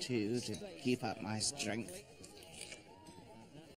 too to keep up my strength.